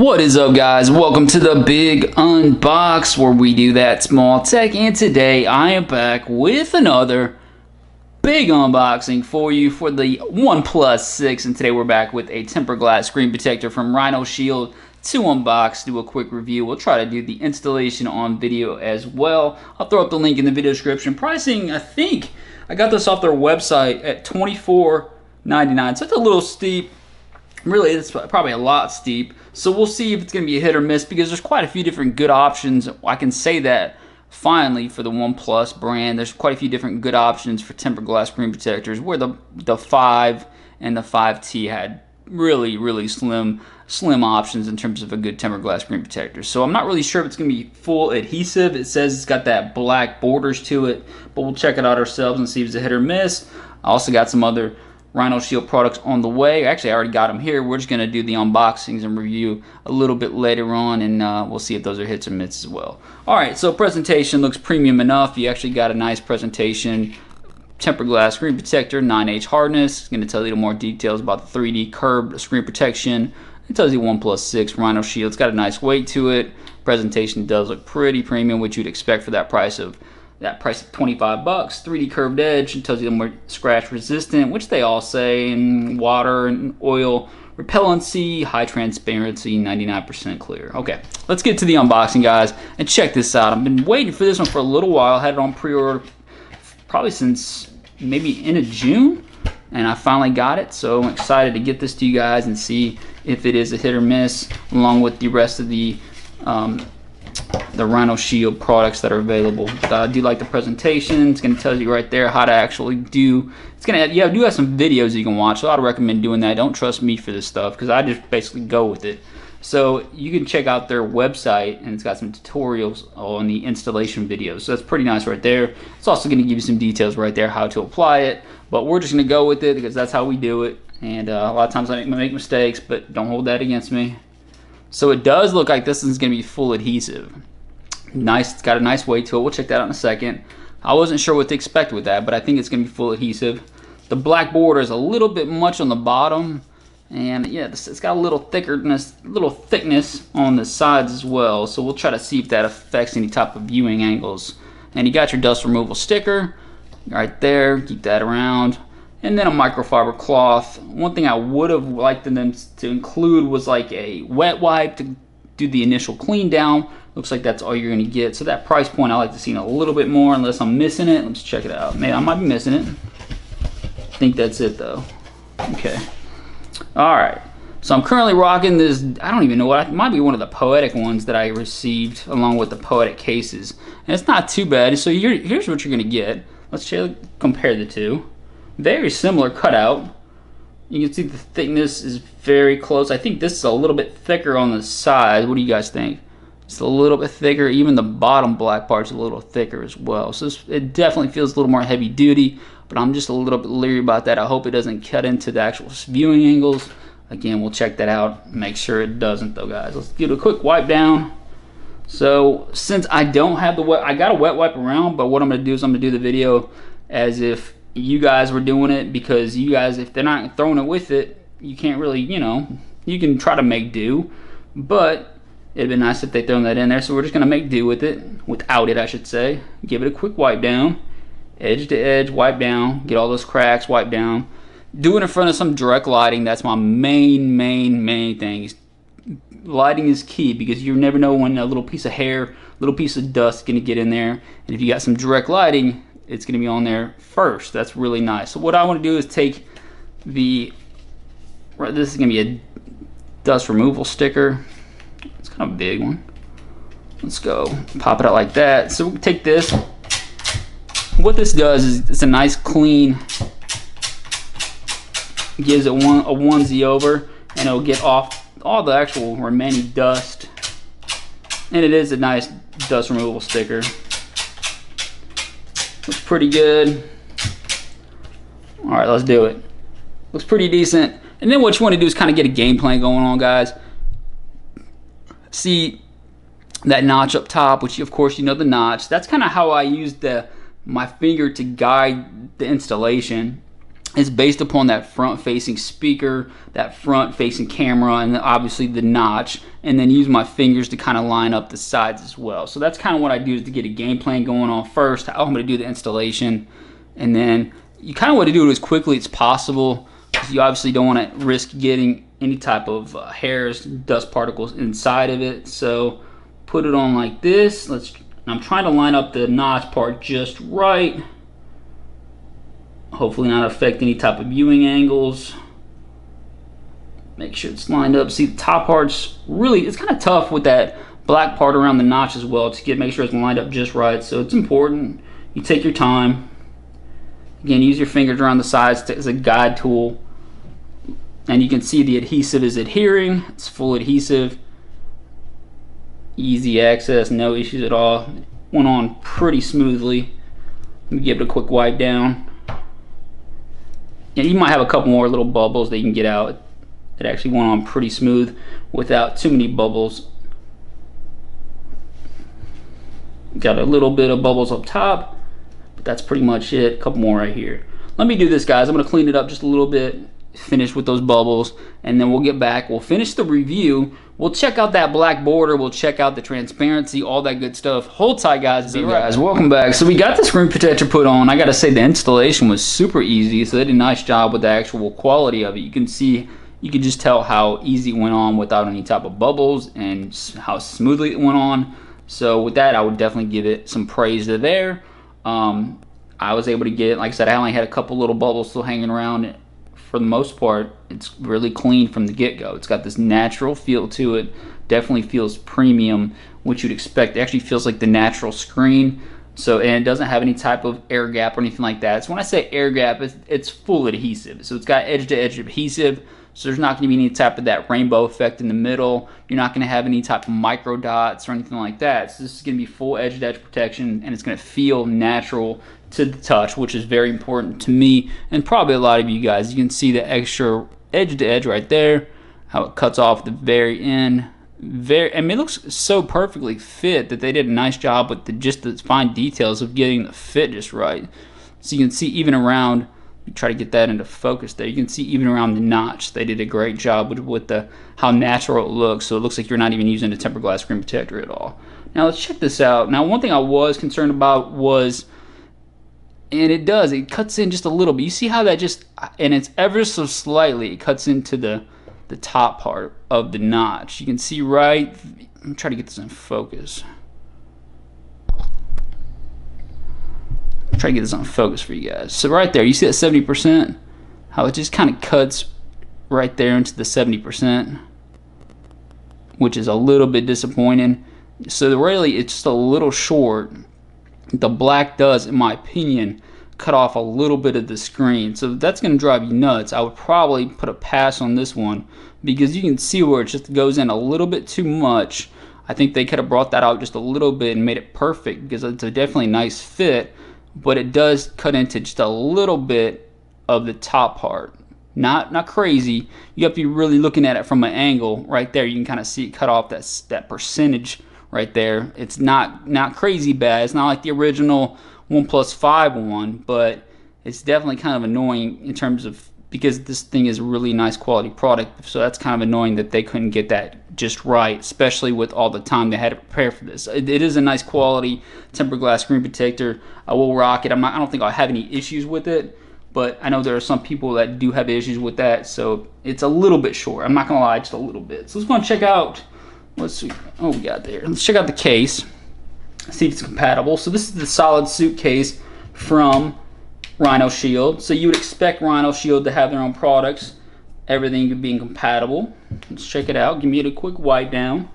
What is up guys? Welcome to the big unbox where we do that small tech and today I am back with another big unboxing for you for the OnePlus 6 and today we're back with a tempered glass screen protector from Rhino Shield to unbox, do a quick review. We'll try to do the installation on video as well. I'll throw up the link in the video description. Pricing, I think, I got this off their website at $24.99 so it's a little steep really it's probably a lot steep. So we'll see if it's going to be a hit or miss because there's quite a few different good options. I can say that finally for the oneplus brand there's quite a few different good options for tempered glass screen protectors where the the 5 and the 5t had really really slim slim options in terms of a good tempered glass screen protector. So i'm not really sure if it's going to be full adhesive. It says it's got that black borders to it but we'll check it out ourselves and see if it's a hit or miss. I also got some other Rhino Shield products on the way. Actually, I already got them here. We're just going to do the unboxings and review a little bit later on, and uh, we'll see if those are hits or misses as well. All right, so presentation looks premium enough. You actually got a nice presentation. Tempered glass screen protector, 9H hardness. It's going to tell you more details about the 3D curved screen protection. It tells you OnePlus 6 Rhino Shield. It's got a nice weight to it. Presentation does look pretty premium, which you'd expect for that price of that price of 25 bucks 3d curved edge it tells you they're scratch resistant which they all say and water and oil repellency high transparency 99% clear. Okay let's get to the unboxing guys and check this out. I've been waiting for this one for a little while. I had it on pre-order probably since maybe end of june and I finally got it so I'm excited to get this to you guys and see if it is a hit or miss along with the rest of the um, the Rhino Shield products that are available. Uh, I do like the presentation. It's going to tell you right there how to actually do. It's going to yeah, do have some videos you can watch. So I'd recommend doing that. Don't trust me for this stuff because I just basically go with it. So you can check out their website and it's got some tutorials on the installation videos. So that's pretty nice right there. It's also going to give you some details right there how to apply it. But we're just going to go with it because that's how we do it. And uh, a lot of times I make mistakes, but don't hold that against me. So it does look like this is going to be full adhesive. Nice, it's got a nice weight to it. We'll check that out in a second. I wasn't sure what to expect with that, but I think it's going to be full adhesive. The black border is a little bit much on the bottom, and yeah, it's got a little thickness, little thickness on the sides as well. So we'll try to see if that affects any type of viewing angles. And you got your dust removal sticker right there. Keep that around and then a microfiber cloth. One thing I would have liked them to include was like a wet wipe to do the initial clean down. Looks like that's all you're gonna get. So that price point, I like to see a little bit more unless I'm missing it. Let's check it out. Man, I might be missing it. I think that's it though. Okay. All right. So I'm currently rocking this, I don't even know what, it might be one of the Poetic ones that I received along with the Poetic cases. And it's not too bad. So here's what you're gonna get. Let's compare the two very similar cutout. You can see the thickness is very close. I think this is a little bit thicker on the side. What do you guys think? It's a little bit thicker. Even the bottom black part's a little thicker as well. So it definitely feels a little more heavy duty, but I'm just a little bit leery about that. I hope it doesn't cut into the actual viewing angles. Again, we'll check that out. Make sure it doesn't though, guys. Let's give it a quick wipe down. So since I don't have the wet, I got a wet wipe around, but what I'm gonna do is I'm gonna do the video as if you guys were doing it because you guys, if they're not throwing it with it, you can't really, you know, you can try to make do, but it'd be nice if they throw that in there. So we're just gonna make do with it, without it, I should say. Give it a quick wipe down, edge to edge, wipe down, get all those cracks, wipe down. Do it in front of some direct lighting. That's my main, main, main thing. Lighting is key because you never know when a little piece of hair, little piece of dust is gonna get in there. And if you got some direct lighting, it's to be on there first. That's really nice. So what I want to do is take the, this is to be a dust removal sticker. It's kind of a big one. Let's go pop it out like that. So we take this. What this does is it's a nice clean, gives it one a onesie over and it'll get off all the actual remaining dust. And it is a nice dust removal sticker. Looks pretty good. All right, let's do it. Looks pretty decent. And then what you want to do is kind of get a game plan going on, guys. See that notch up top, which of course you know the notch. That's kind of how I use the my finger to guide the installation. Is based upon that front facing speaker, that front facing camera, and obviously the notch. And then use my fingers to kind of line up the sides as well. So that's kind of what I do is to get a game plan going on first, how I'm going to do the installation, and then you kind of want to do it as quickly as possible you obviously don't want to risk getting any type of uh, hairs, dust particles inside of it. So put it on like this. Let's. I'm trying to line up the notch part just right. Hopefully not affect any type of viewing angles. Make sure it's lined up. See the top part's really, it's kind of tough with that black part around the notch as well to get make sure it's lined up just right. So it's important. You take your time. Again, use your fingers around the sides as a guide tool. And you can see the adhesive is adhering. It's full adhesive. Easy access, no issues at all. Went on pretty smoothly. Let me give it a quick wipe down. And you might have a couple more little bubbles that you can get out. It actually went on pretty smooth without too many bubbles. Got a little bit of bubbles up top, but that's pretty much it. A couple more right here. Let me do this, guys. I'm going to clean it up just a little bit, finish with those bubbles, and then we'll get back. We'll finish the review. We'll check out that black border. We'll check out the transparency, all that good stuff. Hold tight, guys. Be right guys, welcome back. So we got the screen protector put on. I got to say the installation was super easy, so they did a nice job with the actual quality of it. You can see you can just tell how easy it went on without any type of bubbles and how smoothly it went on. So with that, I would definitely give it some praise there. Um, I was able to get, like I said, I only had a couple little bubbles still hanging around. For the most part, it's really clean from the get-go. It's got this natural feel to it. Definitely feels premium, which you'd expect. It actually feels like the natural screen. So, and it doesn't have any type of air gap or anything like that. So when I say air gap, it's, it's full adhesive. So it's got edge-to-edge -edge adhesive so there's not going to be any type of that rainbow effect in the middle. You're not going to have any type of micro dots or anything like that. So this is going to be full edge to edge protection and it's going to feel natural to the touch, which is very important to me and probably a lot of you guys. You can see the extra edge to edge right there, how it cuts off the very end. Very, I mean, it looks so perfectly fit that they did a nice job with the, just the fine details of getting the fit just right. So you can see even around try to get that into focus there. You can see even around the notch, they did a great job with, with the how natural it looks. So it looks like you're not even using a tempered glass screen protector at all. Now let's check this out. Now one thing I was concerned about was, and it does, it cuts in just a little bit. You see how that just, and it's ever so slightly, it cuts into the the top part of the notch. You can see right, I'm trying to get this in focus. Try to get this on focus for you guys. So right there, you see that 70%? How it just kind of cuts right there into the 70%, which is a little bit disappointing. So really, it's just a little short. The black does, in my opinion, cut off a little bit of the screen. So that's going to drive you nuts. I would probably put a pass on this one because you can see where it just goes in a little bit too much. I think they could have brought that out just a little bit and made it perfect because it's a definitely nice fit but it does cut into just a little bit of the top part. Not not crazy. You have to be really looking at it from an angle right there. You can kind of see it cut off that that percentage right there. It's not not crazy bad. It's not like the original OnePlus 5 one, but it's definitely kind of annoying in terms of because this thing is a really nice quality product. So that's kind of annoying that they couldn't get that just right, especially with all the time they had to prepare for this. it, it is a nice quality tempered glass screen protector. I will rock it. I'm not, I don't think I'll have any issues with it, but I know there are some people that do have issues with that. So it's a little bit short. I'm not gonna lie, just a little bit. So let's go and check out. Let's see. Oh, we got there. Let's check out the case. See if it's compatible. So this is the SolidSuit case from Rhino Shield. So you would expect Rhino Shield to have their own products, everything being compatible. Let's check it out. Give me a quick wipe down.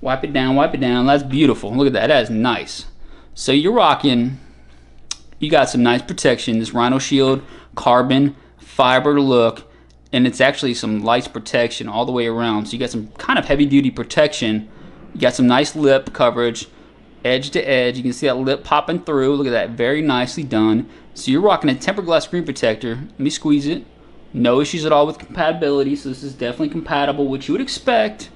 Wipe it down, wipe it down. That's beautiful. Look at that. That is nice. So you're rocking, you got some nice protection. This Rhino Shield carbon fiber look, and it's actually some light protection all the way around. So you got some kind of heavy duty protection. You got some nice lip coverage edge to edge. You can see that lip popping through. Look at that, very nicely done. So you're rocking a tempered glass screen protector. Let me squeeze it. No issues at all with compatibility, so this is definitely compatible, which you would expect.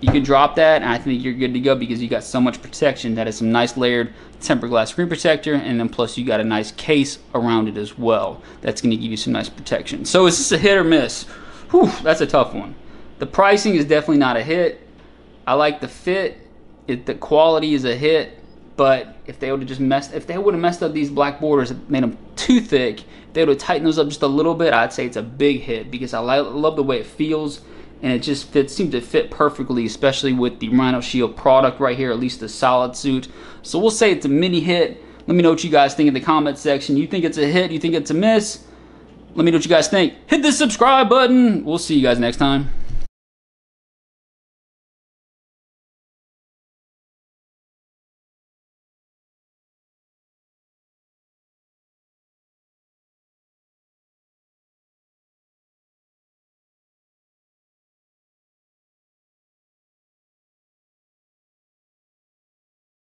You can drop that, and I think you're good to go because you got so much protection. That is some nice layered tempered glass screen protector, and then plus you got a nice case around it as well. That's going to give you some nice protection. So is this a hit or miss? Whew, that's a tough one The pricing is definitely not a hit. I like the fit. It, the quality is a hit. But if they would have just messed, if they would have messed up these black borders, made them too thick, if they would have tightened those up just a little bit, I'd say it's a big hit because I love the way it feels and it just seems to fit perfectly, especially with the Rhino Shield product right here, at least the SolidSuit. So we'll say it's a mini hit. Let me know what you guys think in the comment section. You think it's a hit? You think it's a miss? Let me know what you guys think. Hit the subscribe button. We'll see you guys next time.